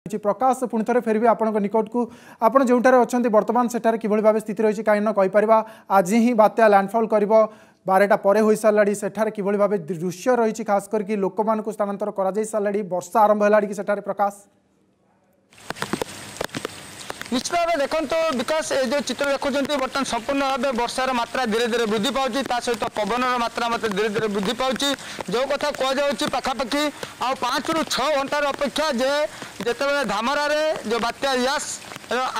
ରହିଛି ପ୍ରକାଶ ପୁଣି ଥରେ ଫେରିବି ଆପଣଙ୍କ ନିକଟକୁ ଆପଣ ଯେଉଁଠାରେ ଅଛନ୍ତି ବର୍ତ୍ତମାନ ସେଠାରେ କିଭଳି ଭାବେ ସ୍ଥିତି ରହିଛି କାହିଁକି ନା କହିପାରିବା ଆଜି ହିଁ ବାତ୍ୟା ଲ୍ୟାଣ୍ଡଫଲ୍ କରିବ ବାରଟା ପରେ ହୋଇସାରିଲାଣି ସେଠାରେ କିଭଳି ଭାବେ ଦୃଶ୍ୟ ରହିଛି ଖାସ୍ କରିକି ଲୋକମାନଙ୍କୁ ସ୍ଥାନାନ୍ତର କରାଯାଇ ସାରିଲାଣି ବର୍ଷା ଆରମ୍ଭ ହେଲାଣି କି ସେଠାରେ ପ୍ରକାଶ ନିଶ୍ଚିତ ଭାବେ ଦେଖନ୍ତୁ ବିକାଶ ଏ ଯେଉଁ ଚିତ୍ର ଦେଖୁଛନ୍ତି ବର୍ତ୍ତମାନ ସମ୍ପୂର୍ଣ୍ଣ ଭାବେ ବର୍ଷାର ମାତ୍ରା ଧୀରେ ଧୀରେ ବୃଦ୍ଧି ପାଉଛି ତା ସହିତ ପବନର ମାତ୍ରା ମଧ୍ୟ ଧୀରେ ଧୀରେ ବୃଦ୍ଧି ପାଉଛି ଯେଉଁ କଥା କୁହାଯାଉଛି ପାଖାପାଖି ଆଉ ପାଞ୍ଚରୁ ଛଅ ଘଣ୍ଟାର ଅପେକ୍ଷା ଯେ ଯେତେବେଳେ ଧାମରାରେ ଯେଉଁ ବାତ୍ୟା ୟାସ୍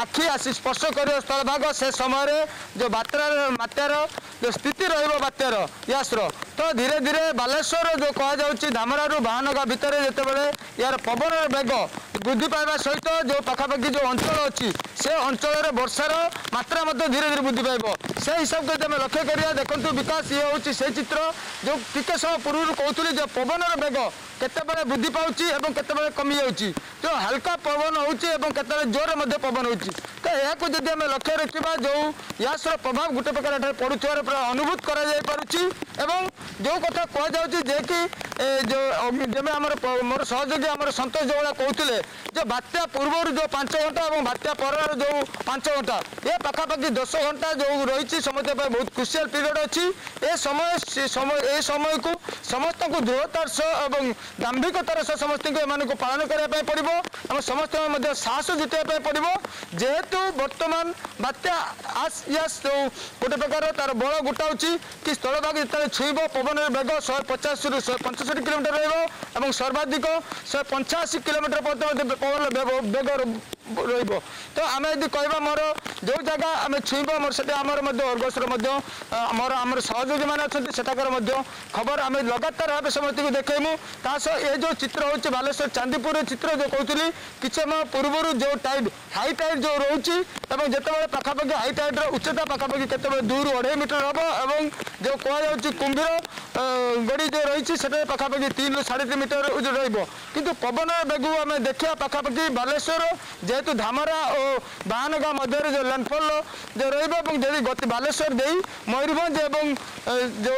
ଆଖି ଆସି ସ୍ପର୍ଶ କରିବା ସ୍ଥଳଭାଗ ସେ ସମୟରେ ଯେଉଁ ବାତ୍ୟାର ବାତ୍ୟାର ଯେଉଁ ସ୍ଥିତି ରହିବ ବାତ୍ୟାର ୟାସ୍ର ତ ଧୀରେ ଧୀରେ ବାଲେଶ୍ୱର ଯେଉଁ କୁହାଯାଉଛି ଧାମରାରୁ ବାହାନଗା ଭିତରେ ଯେତେବେଳେ ଏହାର ପବନର ବେଗ বৃদ্ধি পাଇବା ସହିତ ଯେଉଁ ପାଖାପାଖି ଯେଉଁ ଅଞ୍ଚଳ ଅଛି ସେ ଅଞ୍ଚଳରେ ବର୍ଷାର ମାତ୍ରା ମଧ୍ୟ ଧୀରେ ଧୀରେ ବୃଦ୍ଧି ପାଇବ ସେ ହିସାବରେ ଯଦି ଆମେ ଲକ୍ଷ୍ୟ କରିବା ଦେଖନ୍ତୁ ବିକାଶ ଇଏ ହେଉଛି ସେ ଚିତ୍ର ଯେଉଁ ଟିକେ ସମୟ ପୂର୍ବରୁ କହୁଥିଲି ଯେ ପବନର ବେଗ କେତେବେଳେ ବୃଦ୍ଧି ପାଉଛି ଏବଂ କେତେବେଳେ କମିଯାଉଛି ଯେଉଁ ହାଲକା ପବନ ହେଉଛି ଏବଂ କେତେବେଳେ ଜୋରରେ ମଧ୍ୟ ପବନ ହେଉଛି ତ ଏହାକୁ ଯଦି ଆମେ ଲକ୍ଷ୍ୟ ରଖିବା ଯେଉଁ ୟାସର ପ୍ରଭାବ ଗୋଟେ ପ୍ରକାର ଏଠାରେ ପଡ଼ୁଥିବାର ପୁରା ଅନୁଭୂତ କରାଯାଇପାରୁଛି ଏବଂ ଯେଉଁ କଥା କୁହାଯାଉଛି ଯେ କି ଯେଉଁ ଯେବେ ଆମର ମୋର ସହଯୋଗୀ ଆମର ସନ୍ତୋଷ ଯେଉଁଭଳିଆ କହୁଥିଲେ যে বাত্যা পূর্বরু যে পাঁচ ঘন্টা এবং বাত্যা পরর যে পাঁচ ঘন্টা এ পাখাপাখি দশ ঘন্টা যে রয়েছে সমস্ত বহু ক্রুসিয়াল পিরিয়ড অছি এ সময় এ সময়কু সমস্ত দৃঢ়তার সহ এবং দাম্ভিকতার সহ সমস্ত এমন পালন করা পড়ব এবং সমস্ত সাহস জিতবা পড়ব যেহেতু বর্তমান বাত্যা আস ইয়াস যে গোটে প্রকার তার বল গোটাউছি কি স্থলভাগ যেতে ছুইব পবনের বেগ শহে পচাশরু শহে পঞ্চাশ কিলোমিটার রহব এবং সর্বাধিক শহে পঞ্চাশি কিলোমিটার পর্যন্ত అయితే పోవాలి బెగారు ରହିବ ତ ଆମେ ଯଦି କହିବା ମୋର ଯେଉଁ ଜାଗା ଆମେ ଛୁଇଁବା ମୋର ସେଠି ଆମର ମଧ୍ୟ ଅର୍ଗସର ମଧ୍ୟ ମୋର ଆମର ସହଯୋଗୀମାନେ ଅଛନ୍ତି ସେଠାକାର ମଧ୍ୟ ଖବର ଆମେ ଲଗାତାର ଭାବେ ସମସ୍ତଙ୍କୁ ଦେଖେଇମୁ ତା ସହ ଏ ଯେଉଁ ଚିତ୍ର ହେଉଛି ବାଲେଶ୍ୱର ଚାନ୍ଦିପୁର ଚିତ୍ର ଯେଉଁ କହୁଥିଲି କିଛି ସମୟ ପୂର୍ବରୁ ଯେଉଁ ଟାଇଟ୍ ହାଇ ଟାଇଟ୍ ଯେଉଁ ରହୁଛି ଏବଂ ଯେତେବେଳେ ପାଖାପାଖି ହାଇ ଟାଇଟ୍ର ଉଚ୍ଚତା ପାଖାପାଖି କେତେବେଳେ ଦୁଇରୁ ଅଢ଼େଇ ମିଟର ହେବ ଏବଂ ଯେଉଁ କୁହାଯାଉଛି କୁମ୍ଭୀର ଗଡ଼ି ଯେଉଁ ରହିଛି ସେଠାରେ ପାଖାପାଖି ତିନିରୁ ସାଢ଼େ ତିନି ମିଟର ରହିବ କିନ୍ତୁ ପବନର ବେଗକୁ ଆମେ ଦେଖିବା ପାଖାପାଖି ବାଲେଶ୍ୱର ଯେ যেহেতু ধামরা ও বাহানগাঁ মধ্যে যে ল্যান্ডফল যে রহব এবং যদি গতি বালেশ্বর দিয়ে ময়ূরভঞ্জ এবং যে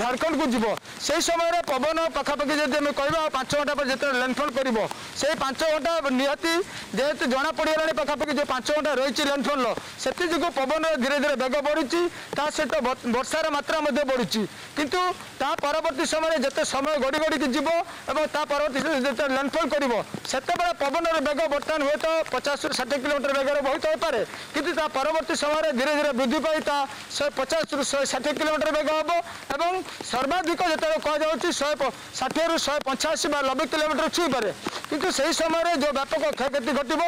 ঝাড়খণ্ড কু যাব সেই সময় পবন পাখাপাখি যদি আমি কহবা পাঁচ ঘন্টা পরে যেতে ল্যান্ডফল করব সেই পাঁচ ঘন্টা নিহতি যেহেতু জনা পড়ে জনাপড়িগলা পাখাপাখি যে পাঁচ ঘন্টা রয়েছে ল্যান্ডফল সেটি যোগ পবনর ধীরে ধীরে বেগ বড়ুচি তা সহ বর্ষার মাত্রা মধ্যে বড়ুচি কিন্তু তা পরবর্তী সময় যেতে সময় গড়ি গড়ি যাব এবং তা পরবর্তী সময় যেতে ল্যান্ডফল করব সেতবে পবনর বেগ ବର୍ତ୍ତମାନ ହୁଏତ ପଚାଶରୁ ଷାଠିଏ କିଲୋମିଟର ବେଗରେ ବହୁତ ହୋଇପାରେ କିନ୍ତୁ ତା ପରବର୍ତ୍ତୀ ସମୟରେ ଧୀରେ ଧୀରେ ବୃଦ୍ଧି ପାଇ ତା ଶହେ ପଚାଶରୁ ଶହେ ଷାଠିଏ କିଲୋମିଟର ବେଗ ହେବ ଏବଂ ସର୍ବାଧିକ ଯେତେବେଳେ କୁହାଯାଉଛି ଶହେ ଷାଠିଏରୁ ଶହେ ପଞ୍ଚାଅଶୀ ବା ନବେ କିଲୋମିଟର ଛୁଇଁପାରେ କିନ୍ତୁ ସେହି ସମୟରେ ଯେଉଁ ବ୍ୟାପକ କ୍ଷୟକ୍ଷତି ଘଟିବ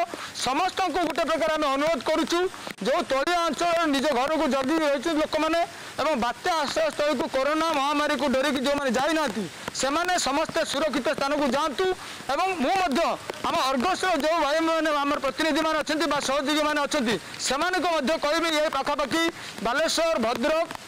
ସମସ୍ତଙ୍କୁ ଗୋଟେ ପ୍ରକାର ଆମେ ଅନୁରୋଧ କରୁଛୁ ଯେଉଁ ତଳିଆ ଅଞ୍ଚଳରେ ନିଜ ଘରକୁ ଜଗି ରହିଛନ୍ତି ଲୋକମାନେ ଏବଂ ବାତ୍ୟା ଆଶ୍ରୟସ୍ଥଳୀକୁ କରୋନା ମହାମାରୀକୁ ଡରିକି ଯେଉଁମାନେ ଯାଇନାହାନ୍ତି ସେମାନେ ସମସ୍ତେ ସୁରକ୍ଷିତ ସ୍ଥାନକୁ ଯାଆନ୍ତୁ ଏବଂ ମୁଁ ମଧ୍ୟ ଆମ ଅର୍ଗସ୍ର ଯେଉଁ ଭାଇମାନେ ଆମର ପ୍ରତିନିଧିମାନେ ଅଛନ୍ତି ବା ସହଯୋଗୀମାନେ ଅଛନ୍ତି ସେମାନଙ୍କୁ ମଧ୍ୟ କହିବି ଏ ପାଖାପାଖି ବାଲେଶ୍ୱର ଭଦ୍ରକ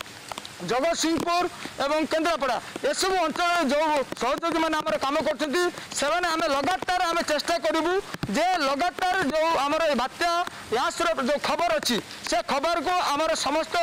জগৎসিংহপুর এবং কেন্দ্রাপড়া এসব অঞ্চলের যে সহযোগী মানে আমার কাম করছেন সে আমি লগাতার আমি চেষ্টা করবু যে লগাতার যে আমার এই বাত্যা ইয়াসর যে খবর অছি সে খবরকু আমার সমস্ত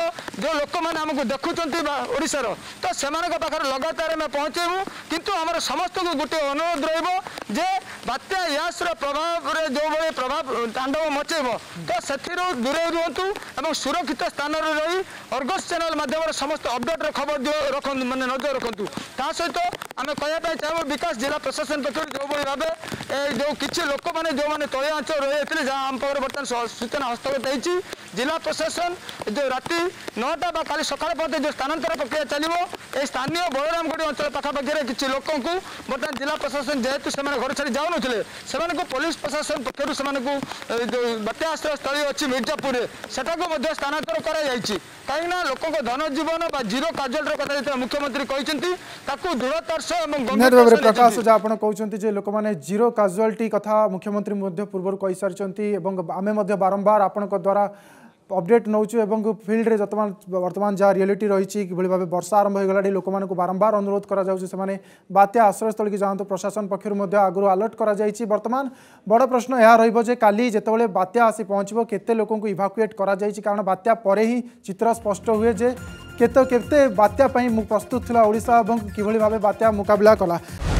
যে লোক মানে আমি দেখুছেন ওড়শার তো সে পাখে লগাতার আমি পৌঁছেবু কিন্তু আমার সমস্ত গোটে অনুরোধ রহব যে বাত্যা ইয়াসর প্রভাবের যেভাবে প্রভাব তাণ্ডব মচাইব তো সেথির দূরে রুহতু এবং সুরক্ষিত স্থানরে রই অর্গস চ্যানেল মাধ্যমে সমস্ত ଅପଡେଟ୍ର ଖବର ଦିଅ ରଖନ୍ତୁ ମାନେ ନଜର ରଖନ୍ତୁ ତା ସହିତ ଆମେ କହିବା ପାଇଁ ଚାହିଁବୁ ବିକାଶ ଜିଲ୍ଲା ପ୍ରଶାସନ ପକ୍ଷରୁ ଯେଉଁଭଳି ଭାବେ ଯେଉଁ କିଛି ଲୋକମାନେ ଯେଉଁମାନେ ତଳିଆ ଅଞ୍ଚଳ ରହିଯାଇଥିଲେ ଯାହା ଆମ ପାଖରେ ବର୍ତ୍ତମାନ ସୂଚନା ହସ୍ତଗତ ହୋଇଛି ଜିଲ୍ଲା ପ୍ରଶାସନ ଯେଉଁ ରାତି ନଅଟା ବା କାଲି ସକାଳ ପର୍ଯ୍ୟନ୍ତ ଯେଉଁ ସ୍ଥାନାନ୍ତର ପ୍ରକ୍ରିୟା ଚାଲିବ এই স্থানীয় বলরামগুড়ি অঞ্চল পাখাপাখি কিছু লোক বর্তমান জেলা প্রশাসন যেহেতু সে ঘর ছাড়ি যাওনুলে সে পুলিশ প্রশাসন পক্ষ সে বাত্যা আশ্রয়স্থলী অ মির্জাপুরে সেটাকে স্থানান্তর করা যাই কিনা লোক ধনজীবন ବା ଜିରୋ କାଜଲର କଥା ଯେତେବେଳେ ମୁଖ୍ୟମନ୍ତ୍ରୀ କହିଛନ୍ତି ତାକୁ ଦୃଢ଼ତର୍ଶ ଏବଂ ନିହାତି ଭାବରେ ପ୍ରକାଶ ଯେ ଆପଣ କହୁଛନ୍ତି ଯେ ଲୋକମାନେ ଜିରୋ କାଜୁଆଲିଟି କଥା ମୁଖ୍ୟମନ୍ତ୍ରୀ ମଧ୍ୟ ପୂର୍ବରୁ କହିସାରିଛନ୍ତି ଏବଂ ଆମେ ମଧ୍ୟ ବାରମ୍ବାର ଆପଣଙ୍କ ଦ୍ୱାରା ଅପଡେଟ୍ ନେଉଛୁ ଏବଂ ଫିଲ୍ଡରେ ବର୍ତ୍ତମାନ ବର୍ତ୍ତମାନ ଯାହା ରିଆଲିଟି ରହିଛି କିଭଳି ଭାବେ ବର୍ଷା ଆରମ୍ଭ ହୋଇଗଲାଣି ଲୋକମାନଙ୍କୁ ବାରମ୍ବାର ଅନୁରୋଧ କରାଯାଉଛି ସେମାନେ ବାତ୍ୟା ଆଶ୍ରୟସ୍ଥଳୀକୁ ଯାଆନ୍ତୁ ପ୍ରଶାସନ ପକ୍ଷରୁ ମଧ୍ୟ ଆଗରୁ ଆଲର୍ଟ କରାଯାଇଛି ବର୍ତ୍ତମାନ ବଡ଼ ପ୍ରଶ୍ନ ଏହା ରହିବ ଯେ କାଲି ଯେତେବେଳେ ବାତ୍ୟା ଆସି ପହଞ୍ଚିବ କେତେ ଲୋକଙ୍କୁ ଇଭାକୁଏଟ୍ କରାଯାଇଛି କାରଣ ବାତ୍ୟା ପରେ ହିଁ ଚିତ୍ର ସ୍ପଷ୍ଟ ହୁଏ ଯେ କେତେ କେତେ ବାତ୍ୟା ପାଇଁ ପ୍ରସ୍ତୁତ ଥିଲା ଓଡ଼ିଶା ଏବଂ କିଭଳି ଭାବେ ବାତ୍ୟା ମୁକାବିଲା କଲା